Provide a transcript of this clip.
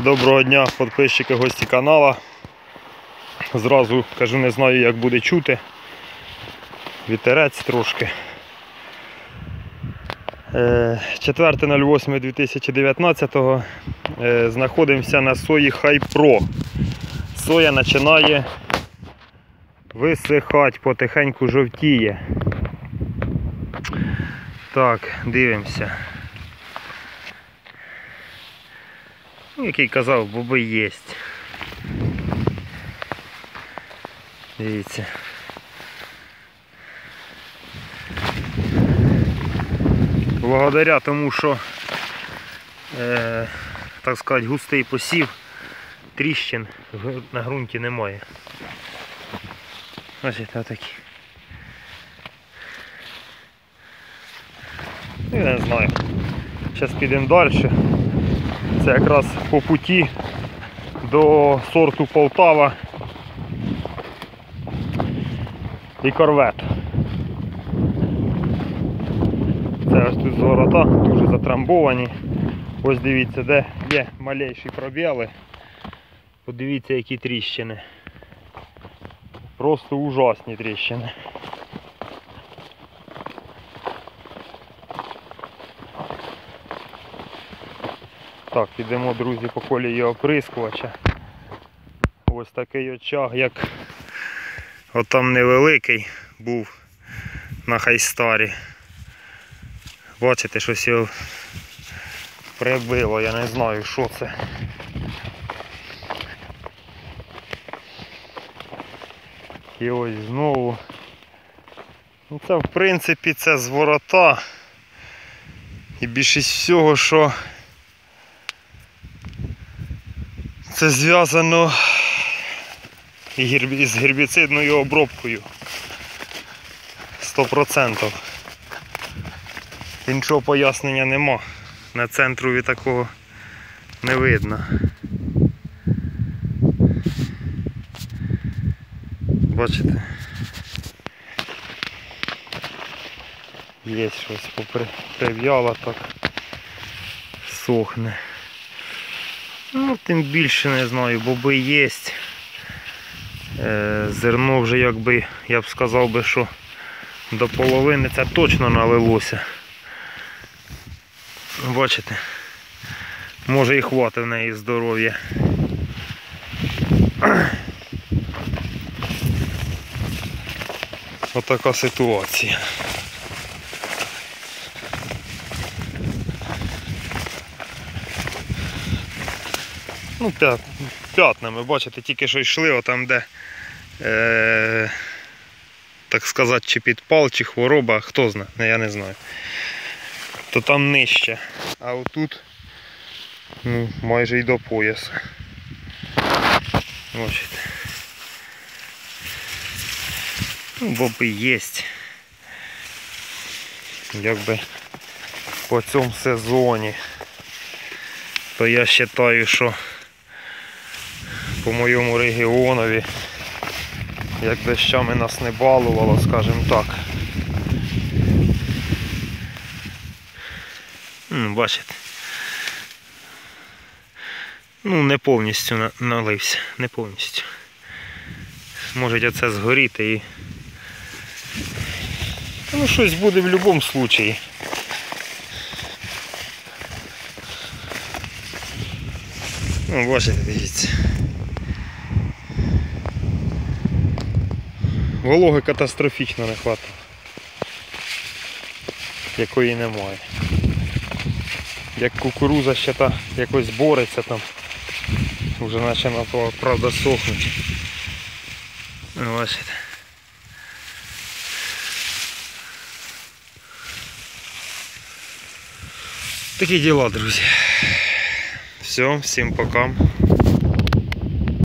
Доброго дня, підписчики, гості канала. Зразу кажу, не знаю, як буде чути. Вітерець трошки. Е, 4.08.2019 е, знаходимося на сої Хай Про. Соя починає висихати, потихеньку жовтіє. Так, дивимося. Ну, Який казав, боби є. Дивіться. Благодаря тому, що, е, так сказати, густий посів, тріщин на ґрунті немає. Бачите, отакі. Ну, не знаю. Зараз підемо далі. Це якраз по путі до сорту Полтава і корвет. Це ось тут зворота, дуже затрамбовані. Ось дивіться, де є малейші пробіли. Подивіться, які тріщини. Просто ужасні тріщини. Так, підемо, друзі, по колії оприскувача. Ось такий очаг, як отам невеликий був на хайстарі. Бачите, щось його прибило, я не знаю, що це. І ось знову. Ну це в принципі це зворота. І більшість всього, що це зв'язано із гербіцидною обробкою. 100%. Іншого пояснення нема. На центрові такого не видно. Бачите? Є щось попри прив'яло так. Сохне. Ну, тим більше не знаю, боби є. Е, зерно вже якби, я б сказав би, що до половини це точно налилося. Бачите? Може і хватить в неї здоров'я. Отака ситуація. Ну, п'ят, п'ятнами, бачите, тільки що йшли, отам де, е, так сказати, чи підпал, чи хвороба, хто знає, я не знаю. То там нижче. А отут ну, майже й до пояса. Бачите. Ну, боби є. Якби по цьому сезоні. То я вважаю, що по моєму регіонові, як дощами нас не балувало, скажімо так. Бачите. Ну, не повністю налився, не повністю. Може оце згоріти і. Ну, щось буде в будь-якому випадку. Ну, бачите, дивіться. Вологи катастрофічно не вистачає. Якої немає. Як кукуруза ще та якось бореться там. Вже починає, правда, сохнути. Ну, Бачите. Такі діла, друзі. Все, всім пока.